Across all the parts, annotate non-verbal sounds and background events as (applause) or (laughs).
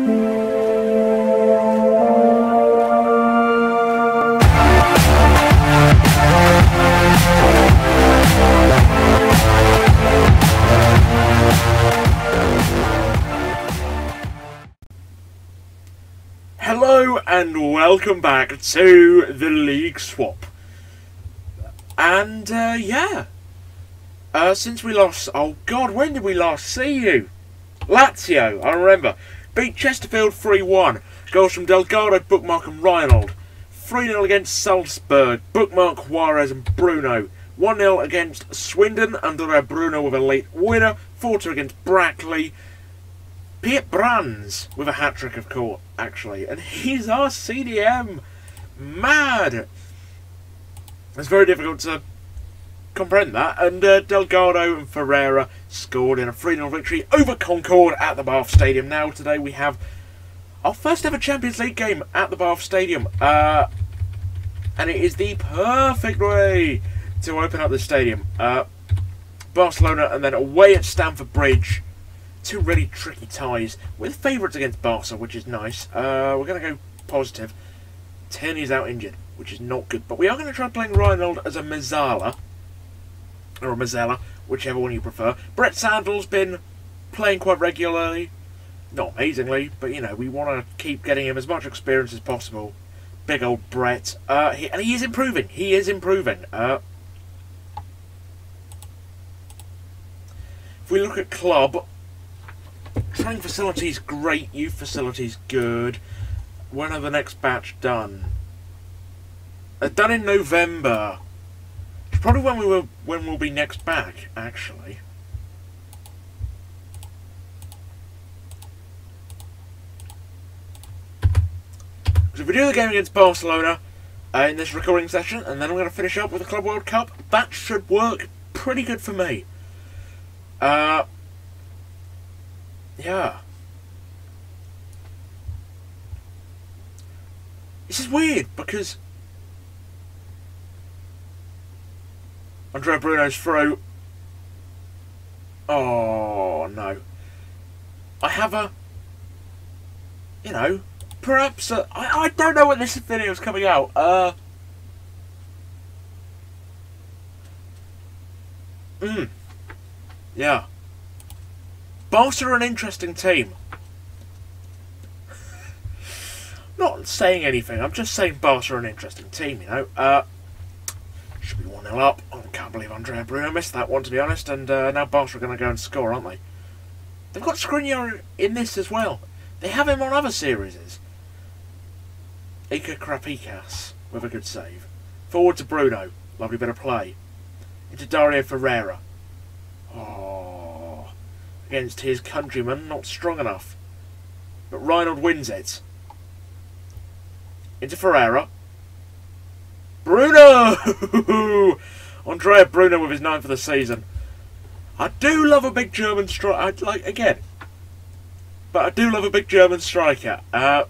Hello and welcome back to the League Swap. And uh, yeah, uh, since we lost, oh god, when did we last see you? Lazio, I remember. Beat Chesterfield 3 1. Goals from Delgado, Bookmark, and Reinhold. 3 0 against Salzburg. Bookmark, Juarez, and Bruno. 1 0 against Swindon. Andrea Bruno with a late winner. 4 2 against Brackley. Piet Brands with a hat trick, of course, actually. And he's our CDM. Mad! It's very difficult to comprehend that. And uh, Delgado and Ferreira scored in a 3 0 victory over Concord at the Bath Stadium. Now, today we have our first ever Champions League game at the Bath Stadium. Uh, and it is the perfect way to open up the stadium. Uh, Barcelona and then away at Stamford Bridge. Two really tricky ties with favourites against Barca, which is nice. Uh, we're going to go positive. Tierney's out injured, which is not good. But we are going to try playing Reinhold as a Mezzala. Or a Mezzala, whichever one you prefer. Brett Sandel's been playing quite regularly. Not amazingly, but you know, we want to keep getting him as much experience as possible. Big old Brett. Uh, he, and he is improving. He is improving. Uh, if we look at club, training facilities great, youth facilities good. When are the next batch done? They're done in November. It's probably when we will when we'll be next back, actually. So if we do the game against Barcelona uh, in this recording session, and then I'm going to finish up with the Club World Cup, that should work pretty good for me. Uh, yeah. This is weird because Andrea Bruno's throw. Oh no. I have a. You know, perhaps I I don't know when this video is coming out. Uh. Hmm. Yeah. Barca are an interesting team. (laughs) Not saying anything, I'm just saying Barca are an interesting team, you know. Uh, should be 1 0 up. I can't believe Andrea Bruno missed that one, to be honest, and uh, now Barca are going to go and score, aren't they? They've got Skriniar in this as well. They have him on other series. Iker Krapikas with a good save. Forward to Bruno. Lovely bit of play. Into Dario Ferreira. Oh, against his countryman, not strong enough. But Reinhold wins it. Into Ferreira. Bruno! (laughs) Andrea Bruno with his ninth for the season. I do love a big German striker. Like again, but I do love a big German striker. Uh,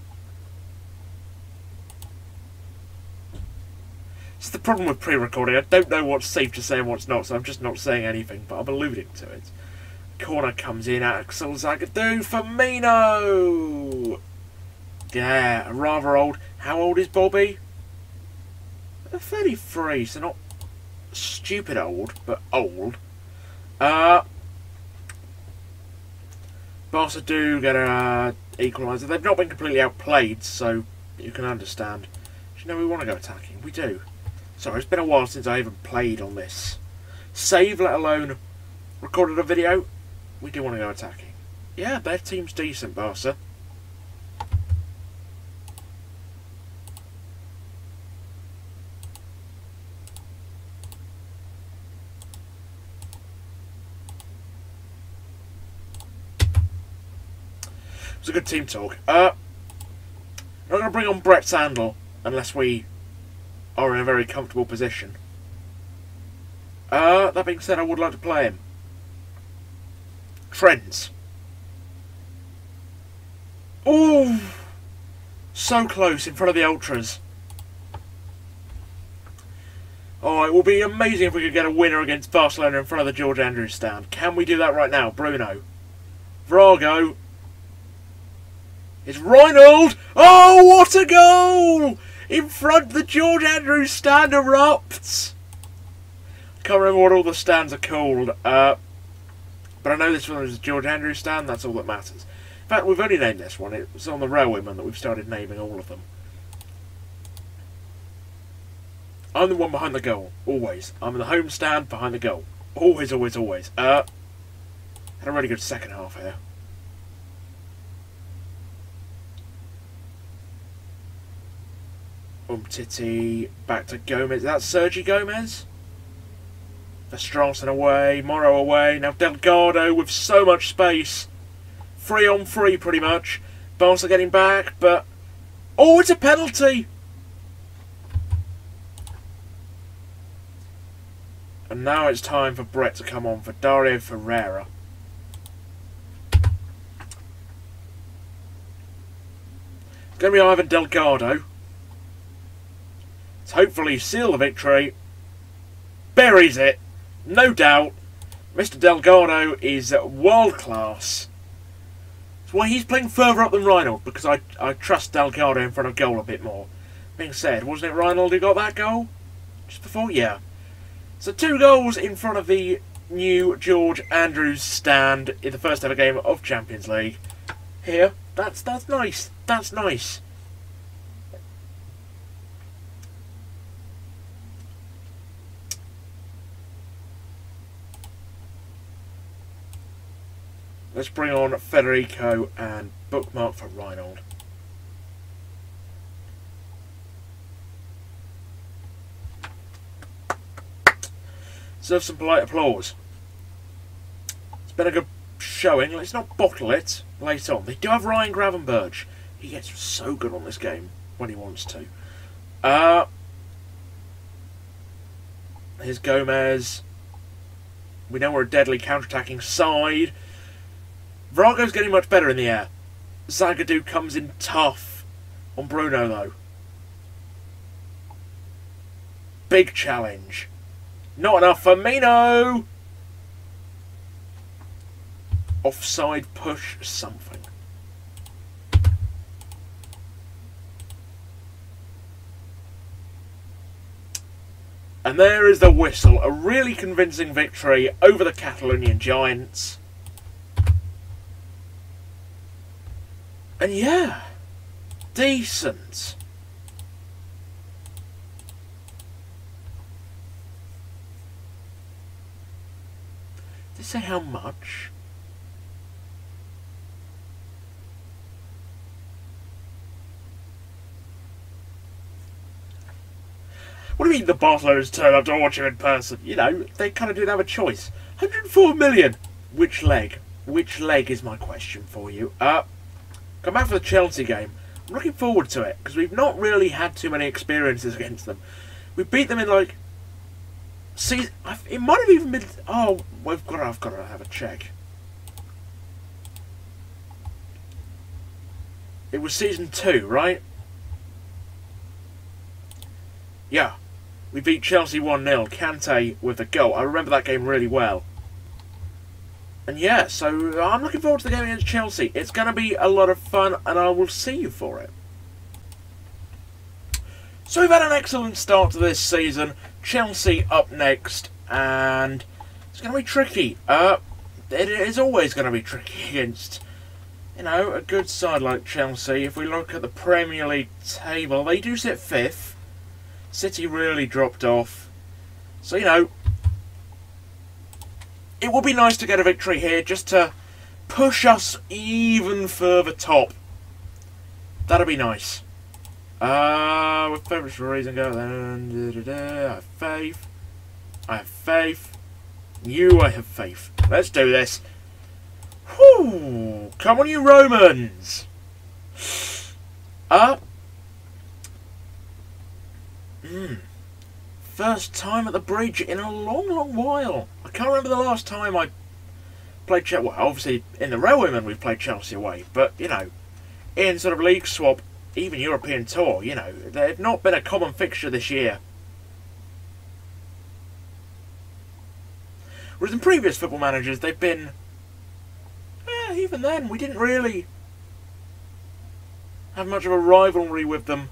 it's the problem with pre-recording. I don't know what's safe to say and what's not, so I'm just not saying anything. But I'm alluding to it. Corner comes in. Axel Zagadou. Firmino. Yeah, rather old. How old is Bobby? 33, so not stupid old, but old. Uh, Barca do get a uh, equaliser. They've not been completely outplayed, so you can understand. You know we want to go attacking? We do. Sorry, it's been a while since I even played on this. Save, let alone recorded a video. We do want to go attacking. Yeah, their team's decent, Barca. A good team talk. Uh, I'm not going to bring on Brett Sandal unless we are in a very comfortable position. Uh, that being said, I would like to play him. Trends. Oh, so close in front of the ultras. Oh, it will be amazing if we could get a winner against Barcelona in front of the George Andrews stand. Can we do that right now, Bruno? Vrago It's Reinhold! Oh, what a goal! In front, the George Andrews stand erupts! I can't remember what all the stands are called, uh, but I know this one is George Andrews stand, that's all that matters. In fact, we've only named this one. It was on the Railwayman that we've started naming all of them. I'm the one behind the goal, always. I'm in the home stand behind the goal. Always, always, always. Uh, had a really good second half here. Umtiti back to Gomez. That's Sergi Gomez. Verstraeten away, Morrow away. Now Delgado with so much space. Free on free, pretty much. Barca getting back, but... Oh, it's a penalty! And now it's time for Brett to come on for Dario Ferreira. It's going to be Ivan Delgado. Hopefully seal the victory. Buries it. No doubt. Mr. Delgado is uh, world class. That's why he's playing further up than Reinhold, because I, I trust Delgado in front of goal a bit more. Being said, wasn't it Reinhold who got that goal? Just before? Yeah. So two goals in front of the new George Andrews stand in the first ever game of Champions League. Here. That's that's nice. That's nice. Let's bring on Federico and bookmark for Reinhold. Deserve some polite applause. It's been a good showing. Let's not bottle it later on. They do have Ryan Gravenberch. He gets so good on this game when he wants to. Uh, here's Gomez. We know we're a deadly counter-attacking side. Vrago's getting much better in the air. Zagadou comes in tough on Bruno, though. Big challenge. Not enough for Mino! Offside push something. And there is the whistle. A really convincing victory over the Catalonian Giants. And yeah, decent. Did say how much? What do you mean the Barcelona's turn up to watch him in person? You know, they kind of didn't have a choice. 104 million! Which leg? Which leg is my question for you? Uh, Come back for the Chelsea game. I'm looking forward to it because we've not really had too many experiences against them. We beat them in like. See, it might have even been. Oh, we've got. To, I've got to have a check. It was season two, right? Yeah. We beat Chelsea 1 0. Kante with a goal. I remember that game really well. And yeah, so I'm looking forward to the game against Chelsea. It's going to be a lot of fun, and I will see you for it. So we've had an excellent start to this season. Chelsea up next, and it's going to be tricky. Uh, it is always going to be tricky (laughs) against, you know, a good side like Chelsea. If we look at the Premier League table, they do sit fifth. City really dropped off. So, you know, it would be nice to get a victory here just to push us even further top. That'd be nice. Uh, with favourites for reason, go then. I have faith. I have faith. You, I have faith. Let's do this. Whew! Come on, you Romans! Uh. Hmm. First time at the bridge in a long, long while. I can't remember the last time I played Chelsea. Well, obviously in the Railwaymen we've played Chelsea away, but you know, in sort of league swap, even European tour, you know, they've not been a common fixture this year. Whereas in previous football managers, they've been. Eh, even then, we didn't really have much of a rivalry with them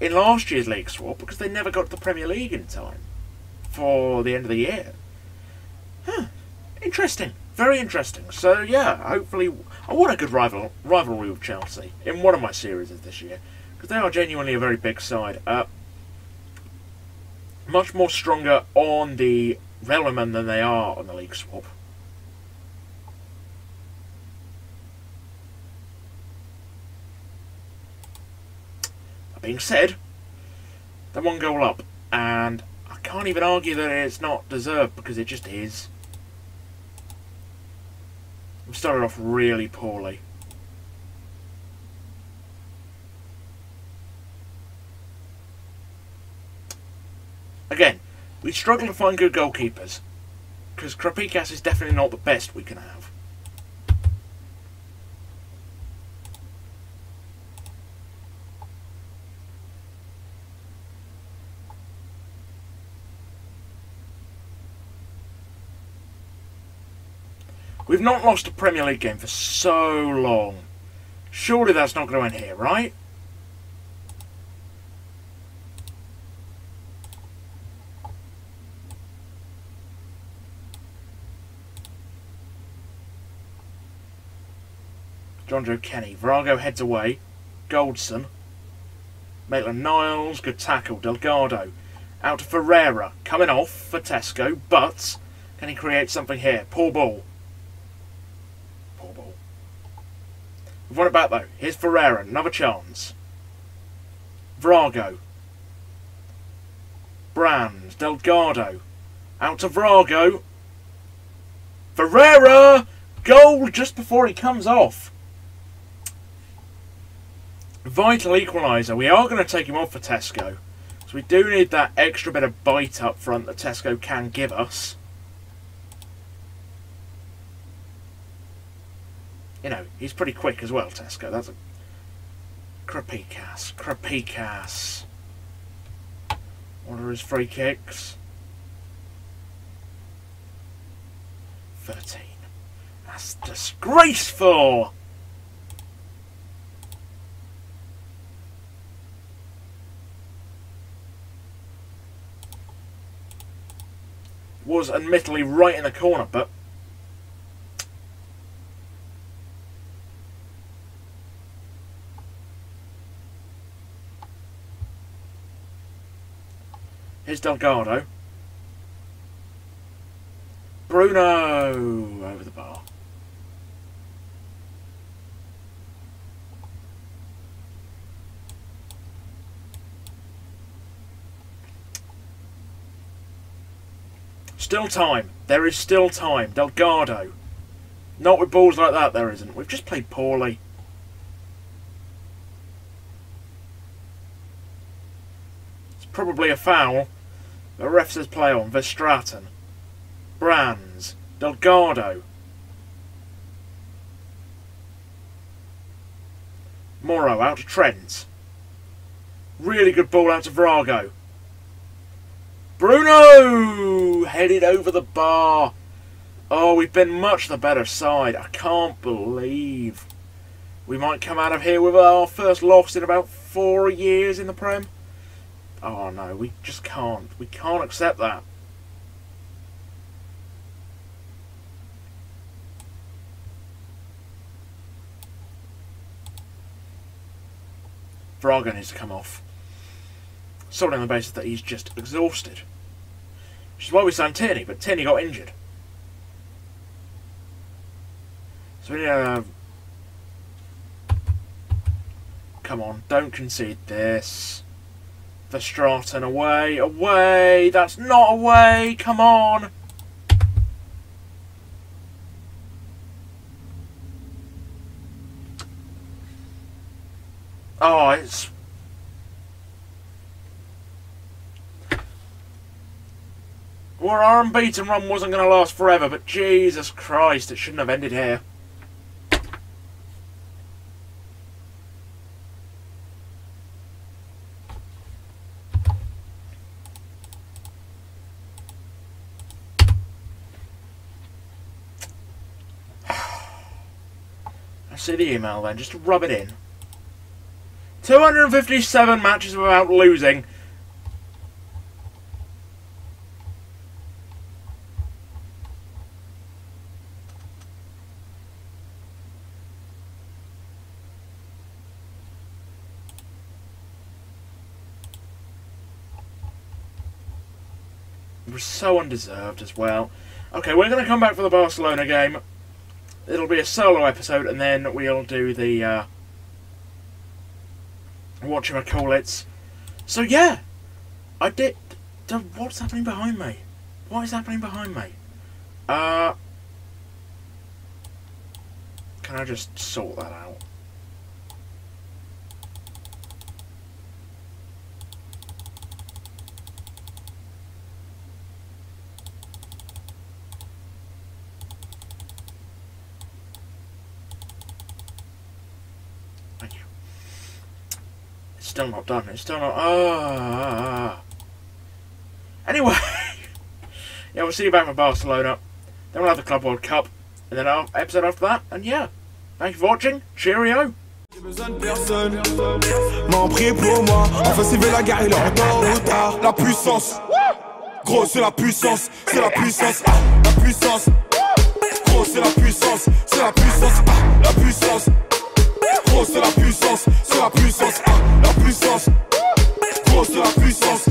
in last year's league swap because they never got to the Premier League in time for the end of the year. Huh. Interesting. Very interesting. So yeah, hopefully I want a good rival rivalry with Chelsea in one of my series this year because they are genuinely a very big side. Uh, much more stronger on the Velleman than they are on the league swap. That being said, they're one goal up, and I can't even argue that it's not deserved because it just is. We started off really poorly. Again, we struggle to find good goalkeepers because Krapikas is definitely not the best we can have. We've not lost a Premier League game for so long. Surely that's not going to end here, right? Jonjoe Kenny. Vrago heads away. Goldson. Maitland Niles. Good tackle. Delgado. Out to Ferreira. Coming off for Tesco. But can he create something here? Poor ball. Poor ball. We've won it back though. Here's Ferreira. Another chance. Vrago. Brand. Delgado. Out to Vrago. Ferreira! Goal just before he comes off. Vital equaliser. We are going to take him off for Tesco. So we do need that extra bit of bite up front that Tesco can give us. You know, he's pretty quick as well, Tesco. That's a... Krapikas. Krapikas. What are his free kicks? 13. That's disgraceful! was admittedly right in the corner, but Here's Delgado. Bruno over the bar. Still time. There is still time. Delgado. Not with balls like that, there isn't. We've just played poorly. It's probably a foul. The ref says play on. Verstraeten. Brands. Delgado. Morrow out to Trent. Really good ball out to Vrago. Bruno headed over the bar. Oh, we've been much the better side. I can't believe we might come out of here with our first loss in about four years in the Prem. Oh no, we just can't. We can't accept that. Vrago needs to come off solely on the basis that he's just exhausted. Which is why we signed Tierney, but Tierney got injured. So we need to... Come on, don't concede this. Verstraeten away, away! That's not away! Come on! Oh, it's Well, our unbeaten run wasn't going to last forever, but Jesus Christ, it shouldn't have ended here. See the email then, just rub it in. 257 matches without losing. It was so undeserved as well. Okay, we're going to come back for the Barcelona game. It'll be a solo episode, and then we'll do the uh, what you call. So yeah, I did. What's happening behind me? What is happening behind me? Uh, can I just sort that out? Still not done. It's still not. Ah. Anyway, (laughs) yeah, we'll see you back for Barcelona. Then we'll have the Club World Cup, and then our episode after that. And yeah, thank you for watching. Cheerio. prie pour moi la guerre il est La puissance Gros c'est la puissance C'est la puissance La puissance Gros c'est la puissance C'est la puissance La puissance c'est la puissance, c'est la puissance, ah, la puissance. Gros, c'est la puissance,